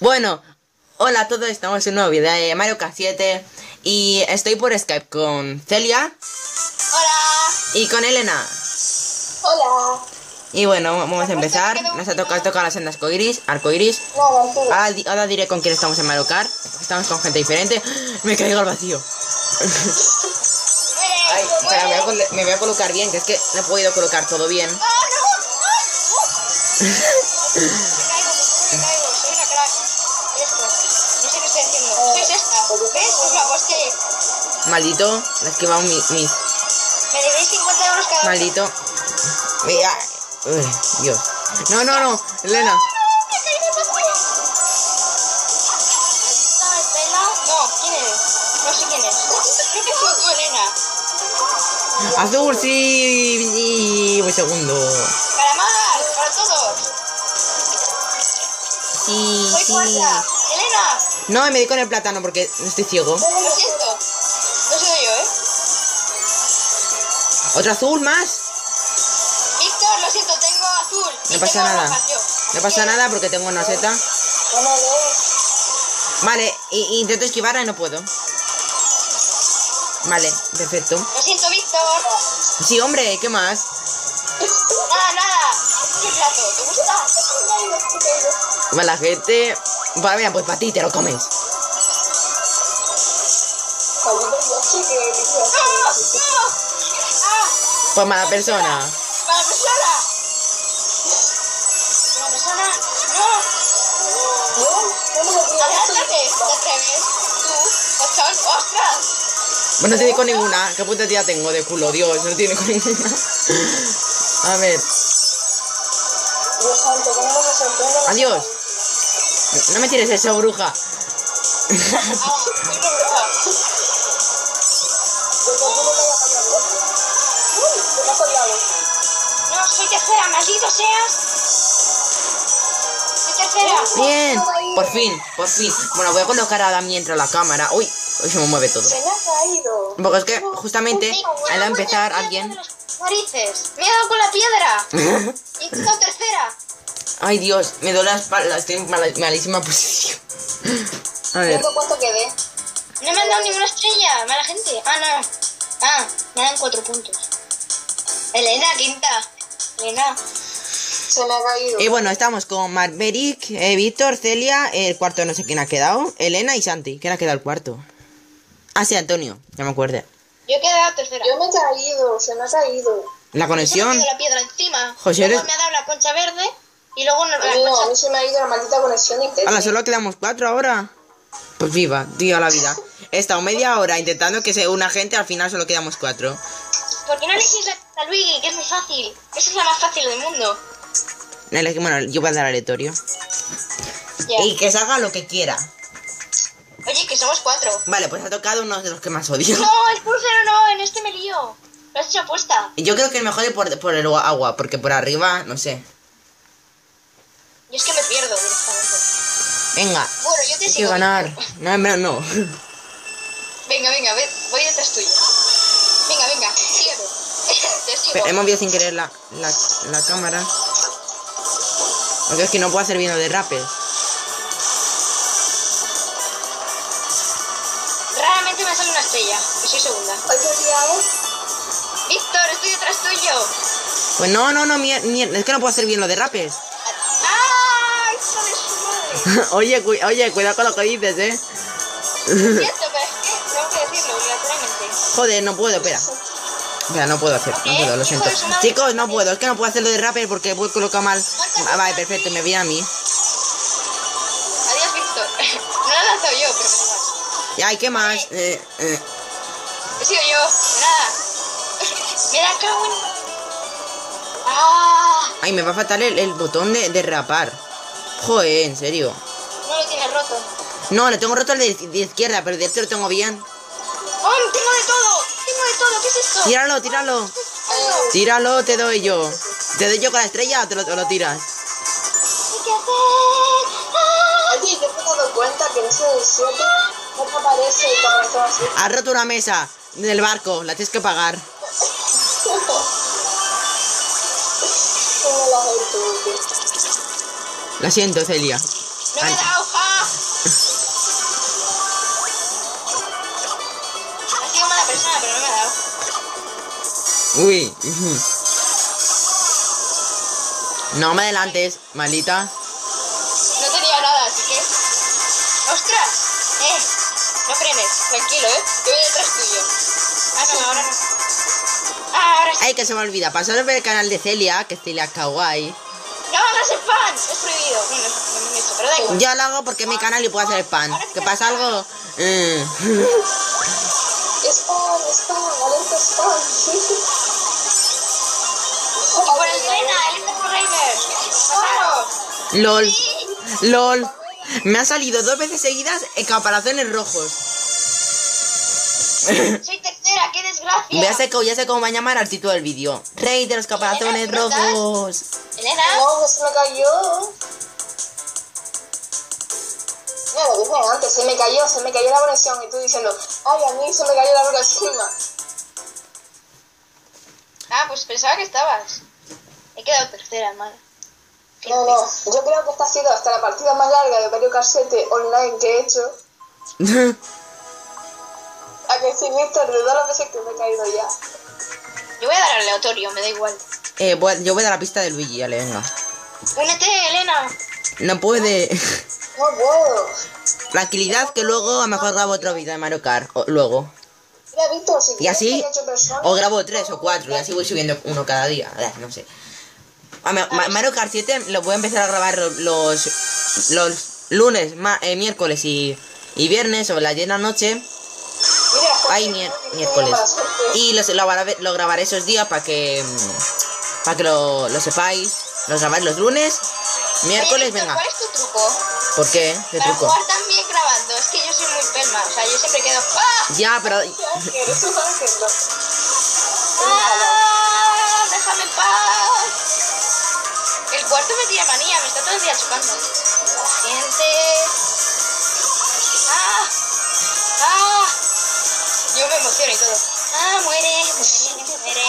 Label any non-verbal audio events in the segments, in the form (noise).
Bueno, hola a todos, estamos en un nuevo video de Mario Kart 7 y estoy por Skype con Celia Hola. y con Elena. Hola. Y bueno, vamos a empezar. Nos ha tocado tocar la senda arcoiris, arcoiris. Nada, tú. Ahora, di- ahora diré con quién estamos en Mario Kart. Estamos con gente diferente. Me caigo al vacío. Ay, espera, me voy, a me voy a colocar bien, que es que no he podido colocar todo bien. ¿Ves? Por favor, es que Maldito, esquivado mi, mis. me debéis 50 euros cada uno. Maldito. Mira. Uy, Dios. No, no, no, Elena. ¡No! ¿quién eres? No sé quién es. Creo que soy tú, Elena. Azul, sí. Un segundo. Para más, para todos. Sí, Soy sí. cuarta. No, me di con el plátano porque estoy ciego. Lo siento. No soy yo, ¿eh? ¿Otro azul más? Víctor, lo siento, tengo azul. No pasa nada. No pasa nada porque tengo una seta. Vale, intento esquivarla y no puedo. Vale, perfecto. Lo siento, Víctor. Sí, hombre, ¿qué más? Nada, nada. ¿Qué plato? ¿Te gusta? Va la gente. Vale, mira, pues para ti te lo comes. Pues mala persona. ¡Para la persona! ¡La persona! ¡No! ¡Adelántate! ¿Te atreves? ¿Tú? ¡Ostras! ¡Ostras! Bueno, no te di con ninguna. ¿Qué puta tía tengo de culo? Dios, no tiene con ninguna. A ver, adiós. No me tires eso, bruja. ¡No! ¡Soy tercera! ¡Maldito seas! ¡Soy tercera! Bien, por fin, por fin. Bueno, voy a colocar ahora mientras la cámara. Uy, hoy se me mueve todo. ¡Se me ha caído! Porque es que justamente al empezar alguien. Narices. Me he dado con la piedra. (laughs) Y he tercera. Ay Dios, me duele la espalda, estoy en malísima posición. A ver, cuánto quedé? No me han dado ninguna estrella. Mala gente. Ah, no. Ah, me dan cuatro puntos. Elena, quinta. Elena. Se me ha caído. y bueno, estamos con Marberic, eh, Víctor, Celia, el cuarto no sé quién ha quedado, Elena y Santi. ¿Quién ha quedado el cuarto? Ah, sí, Antonio, ya me acuerdo. Yo he quedado tercera. Yo me he caído, se me ha caído. La Se me ha conexión. caído la piedra encima. José, Luego eres- me ha dado la concha verde. Y luego no, A la mí no, a mí se me ha ido la maldita conexión Ahora solo quedamos cuatro ahora. Pues viva, diga la vida. (laughs) He estado media hora intentando que se una gente, al final solo quedamos cuatro. ¿Por qué no elegís la Luigi, que es muy fácil? Esa es la más fácil del mundo. Bueno, yo voy a dar aleatorio. Y que salga lo que quiera. Oye, que somos cuatro. Vale, pues ha tocado uno de los que más odio. No, el pulsero no, en este me lío. Lo has hecho apuesta. Yo creo que es mejor ir por, por el agua, porque por arriba, no sé. Yo es que me pierdo directamente. Venga, Bueno, yo te hay que sigo. ganar. No, no, no. Venga, venga, ve, voy detrás tuyo. Venga, venga, sígueme. (coughs) te sigo. He movido sin querer la, la, la cámara. Porque es que no puedo hacer bien lo de rapes. Raramente me sale una estrella, que soy segunda. ¿Hoy qué día es? Víctor, estoy detrás tuyo. Pues no, no, no, mier- es que no puedo hacer bien lo de (laughs) oye, cu- oye, cuidado con lo que dices, eh. (laughs) Pero es que tengo que decirlo obligatoriamente. Joder, no puedo, espera. Espera, no puedo hacer, no ¿Eh? puedo, lo siento. Chicos, no puedo, es que no puedo hacer lo de rapper porque voy colocado mal. Ah, vale, perfecto, me viene a mí. Adiós, Víctor. (laughs) No la he lanzado yo, pero me da igual. Y ay, ¿qué más? Eh, eh. He sido yo, nada. Me da cago en... ¡Ah! Ay, me va a faltar el, el botón de, de rapar. Joder, en serio. No lo tienes roto. No, le tengo roto el de, de izquierda, pero el derecho lo tengo bien. ¡Oh, tengo de todo! ¡Tengo de todo! ¿Qué es esto? Tíralo, tíralo. Tíralo, te doy yo. ¿Te doy yo con la estrella o te lo, o lo tiras? ¿Qué hacer? Oye, ¿te has dado cuenta que en ese 7 no te aparece el así? Has roto una mesa del barco, la tienes que pagar. ¿Cómo lo has hecho? La siento, Celia. ¡Dame la hoja! Soy mala persona, pero no me da hoja. Uy. No me adelantes, malita. No tenía nada, así que... ¡Ostras! Eh, no frenes, tranquilo, ¿eh? Yo voy detrás tuyo. Ah, no, ahora no. Ah, ahora sí. Ay, que se me olvida. Pasar por el canal de Celia, que es Celia Kawaii. Es prohibido. Bueno, no, no me he hecho, pero da igual. Yo lo hago porque es mi canal y puedo hacer spam. ¿Que pasa algo? Eh. Spam, spam, alerta spam. Y por el de Elena, Elena por Gamer. ¡Mataros! LOL. LOL. Me ha salido dos veces seguidas en caparazones rojos. Soy (laughs) tercera, qué desgracia. Ya sé, cómo- ya sé cómo va a llamar al título del vídeo. Rey de los caparazones ¿Elena, rojos. Elena, No, que se me cayó. Mira, lo dije antes, se me cayó, se me cayó la conexión y tú diciendo, ay, a mí se me cayó la conexión. Ah, pues pensaba que estabas. He quedado tercera. Qué No, no, yo creo que esta ha sido hasta la partida más larga de Mario 7 online que he hecho. (laughs) De todas las veces que me he caído ya. Yo voy a dar aleatorio, me da igual. eh, voy- yo voy a la pista de Luigi, vale, venga. Únete, Elena. No puede. No puedo. Tranquilidad que luego a lo mejor grabo otro vídeo de Mario Kart. o- luego. Mira, Víctor, si Y así, o grabo tres o cuatro, y así voy subiendo uno cada día. No sé. A Ma- Mario Kart 7 lo voy a empezar a grabar lo- los, los lunes, ma- eh, miércoles y, y viernes sobre las 10 de la noche. Ay, miércoles. Y los- lo, lo grabaré esos días para que mm, para que lo, lo sepáis. Los grabaré los lunes, miércoles, venga. ¿Cuál es tu truco? ¿Por qué? ¿Qué Para truco? jugar tan bien grabando. Es que yo soy muy pelma. O sea, yo siempre quedo. ¡Ah! Ya, pero. ¡Ah! ¡Déjame en paz! El cuarto me tira manía, me está todo el día chocando. La gente. Yo me emociono y todo. ¡Ah! ¡Muere! ¡Muere! ¡Muere!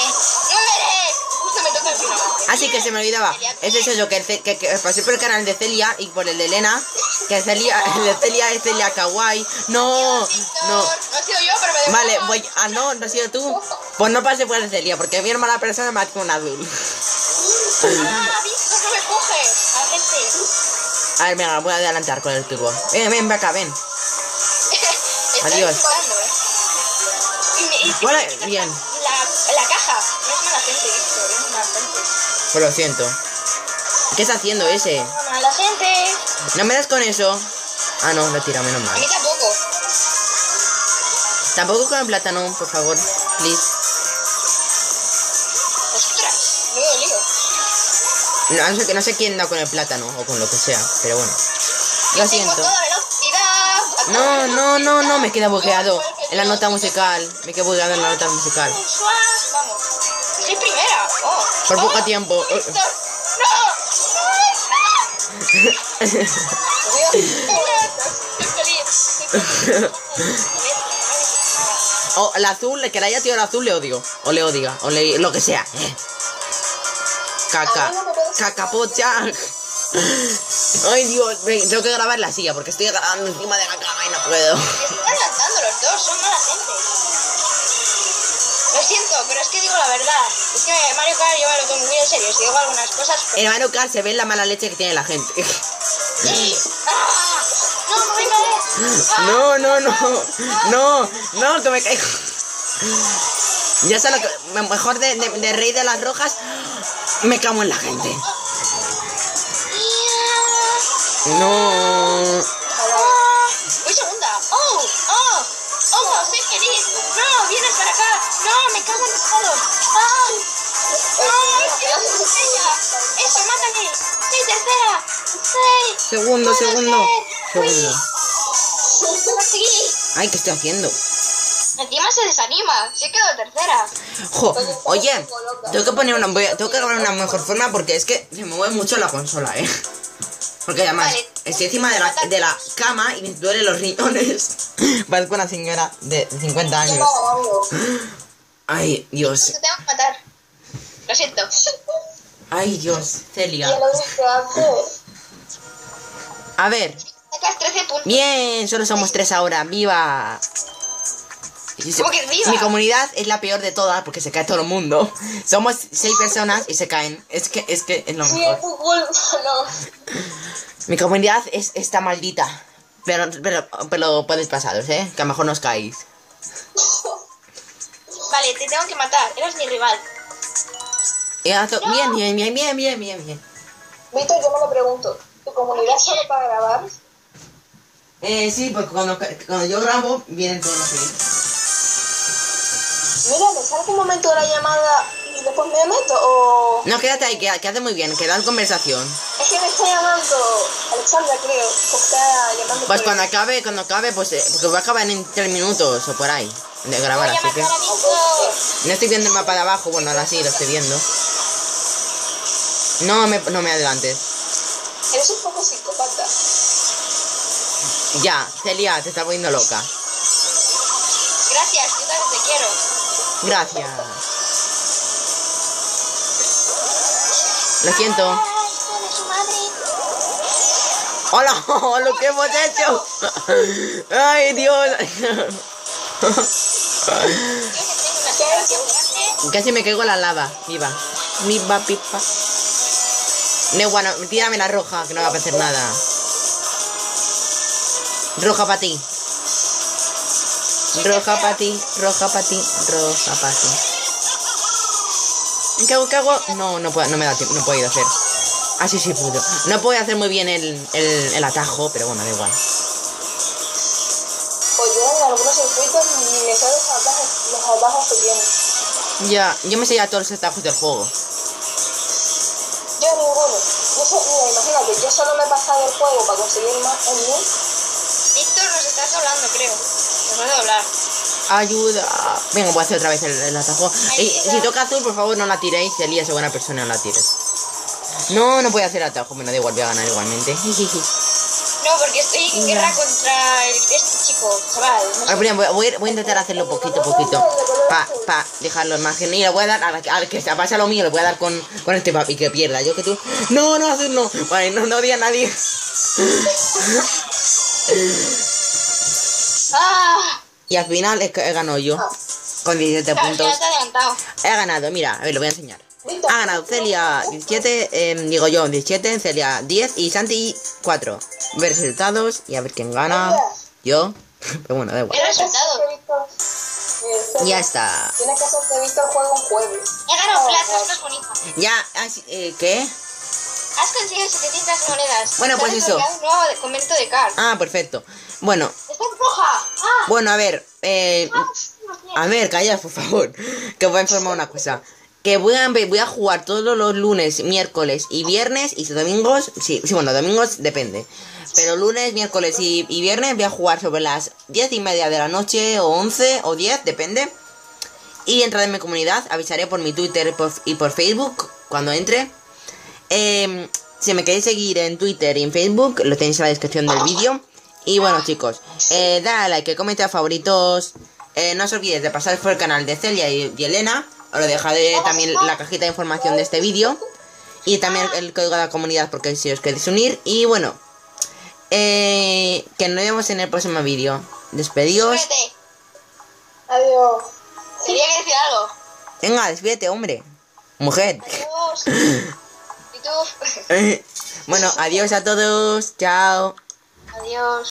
¡Muere! Justo me toca el final. Así que se me olvidaba. Es eso, yo que, que, que pasé por el canal de Celia y por el de Elena. Que Celia, (laughs) el de Celia es Celia Kawaii. No, no. No he sido yo, pero me da Vale, voy. Ah, no, no has sido tú. Pues no pasé por el de Celia, porque mi hermana persona ha hecho un azul. ¡Ah! (laughs) A ver, venga, voy a adelantar con el tubo. Ven, ven, acá, ven. (laughs) Estoy Adiós. ¿Eh? Y- bien. La, la caja. No es mala gente, Víctor. Es mala gente. Pues lo siento. ¿Qué está haciendo ese? No, mala gente. No me das con eso. Ah, no, lo tira, menos A mal. mí tampoco. Tampoco con el plátano, por favor. Please. Ostras. Dolido. No, no sé, no sé quién da con el plátano o con lo que sea, pero bueno. Lo siento. a No, no, no, no, me queda bugueado. En la nota musical. Me queda bugueado en la nota musical. Vamos. Primera. Oh. Por Oh, poco tiempo. Víctor. No. No. (laughs) O el azul, que le haya tirado el azul le odio. O le odia. O le, lo que sea. Caca. Cacapocha. Ay Dios, tengo que grabar la silla porque estoy grabando encima de la cama y no puedo. Están lanzando los dos, son. Lo siento, pero es que digo la verdad. Es que Mario Kart yo me lo tomo muy en serio. Si digo algunas cosas. pues- En Mario Kart se ve la mala leche que tiene la gente. (laughs) ¡Ah! ¡No, no me! ¡Ah! No, no, no. No, no, que me caigo. Ya sé lo que. Mejor de, de- de rey de las rojas. Me cago en la gente. No. ¡No! ¡Me cago en no soy estrella! ¡Eso, mátame! ¡Soy tercera! ¡Soy! Segundo, ¡Puedo segundo. Segundo. Ay, ¿qué estoy haciendo? Encima se desanima. Se quedó tercera. Jo, oye, tengo que poner una. voy a- tengo que grabar una mejor forma porque es que se me mueve mucho la consola, eh. Porque además Vale. estoy encima de la, de la cama y me duelen los riñones. (laughs) Parezco una señora de 50 años. Ay, Dios. Te tengo que matar. Lo siento. Ay, Dios. Celia. A ver. Sacas 13 puntos. Bien, solo somos tres ahora. ¡Viva! ¿Cómo que viva? Mi comunidad es la peor de todas porque se cae todo el mundo. Somos seis personas y se caen. Es que es que es lo Sí, es mejor. culpa, no. Mi comunidad es esta maldita. Pero, pero, pero podéis pasaros, ¿eh? Que a lo mejor no os caéis. (laughs) Vale, te tengo que matar. Eres mi rival. To- Bien, bien, bien, bien, bien, bien, bien. Víctor, yo me lo pregunto. ¿Tu comunidad es solo para grabar? Eh, sí, porque cuando, cuando yo grabo, vienen todos los vídeos. Mira, ¿me salgo un momento de la llamada y después me meto? ¿O No, quédate ahí, que, que hace muy bien, queda en conversación. es que me está llamando Alexandra, creo? Está llamando Pues cuando acabe, cuando acabe, pues, eh, porque va a acabar en tres minutos o por ahí de grabar, así que... No estoy viendo el mapa de abajo, bueno, ahora sí, lo estoy viendo. No me, no me adelantes. Eres un poco psicópata. Ya, Celia, te está poniendo loca. Gracias, yo también te quiero. Gracias. Lo siento. ¡Hola! (laughs) ¡Lo que hemos hecho! ¡Ay, Dios! (laughs) Casi me caigo en la lava. Viva. Viva, pipa. No, bueno, tírame la roja, que no va a hacer nada. Roja para ti. Roja para ti, roja para ti, roja para ti. ¿Qué hago? ¿Qué hago? No, no, puedo, no me da tiempo, no puedo ir a hacer. Ah, sí, sí puedo. No puedo hacer muy bien el, el, el atajo, pero bueno, da igual. Atajos que tienen. Ya, yo me sé ya todos los atajos del juego. Yo ninguno. Yo sé, mira, imagínate, yo solo me he pasado el juego para conseguir más en mí. Víctor, nos estás hablando, creo. Nos vas a hablar. Ayuda. Venga, voy a hacer otra vez el, el atajo. Y Ayuda. si toca azul, por favor, no la tiréis. Si Elías es buena persona, no la tires. No, no voy a hacer atajo. Bueno, da igual, voy a ganar igualmente. (laughs) No, porque estoy en guerra contra el, este chico, chaval. No sé. Ahora, bien, voy, voy a voy a intentar hacerlo poquito a poquito. Pa, pa, dejarlo en margen. Y le voy a dar, al, al que se pasa lo mío, le voy a dar con, con este papi que pierda. Yo que tú. No, no, azul no. Vale, no, no di a nadie. ¡Ah! Y al final es que he ganado yo. Con 17 Ya, puntos. he ganado, mira, a ver, lo voy a enseñar. Ha ganado Celia 17, eh, digo yo 17, Celia 10 y Santi 4. Ver resultados y a ver quién gana. Yo. (laughs) Pero bueno, da igual. Ya está. Tienes que hacer que Víctor juegue un jueves. He ganado plata, esto es bonito. Ya, ah, sí, eh, ¿qué? Has conseguido 700 monedas. Bueno, pues has eso. un nuevo de- convento de Car. Ah, perfecto. Bueno, ¡Está en roja! ¡Ah! bueno, a ver, eh, a ver, calla, por favor. (laughs) Que os voy a informar una cosa. Que voy a, jugar todos los lunes, miércoles y viernes y domingos. Sí, sí, bueno, domingos depende. Pero lunes, miércoles y, viernes voy a jugar sobre las 10 y media de la noche o 11 o 10, depende. Y entrad en mi comunidad, avisaré por mi Twitter y por, Facebook cuando entre. Em, si me queréis seguir en Twitter y en Facebook, lo tenéis en la descripción del vídeo. Y bueno, chicos, eh, like, comenta favoritos. Eh, no os olvidéis de pasar por el canal de Celia y Elena. Os lo dejaré también la cajita de información de este vídeo. Y también el código de la comunidad porque si os queréis unir. Y bueno, eh, que nos vemos en el próximo vídeo. Despedidos. Espérate, Adiós. tenía que decir algo. Venga, despídete, hombre. Mujer. Adiós. (laughs) ¿Y tú? bueno, adiós a todos. Chao. Adiós.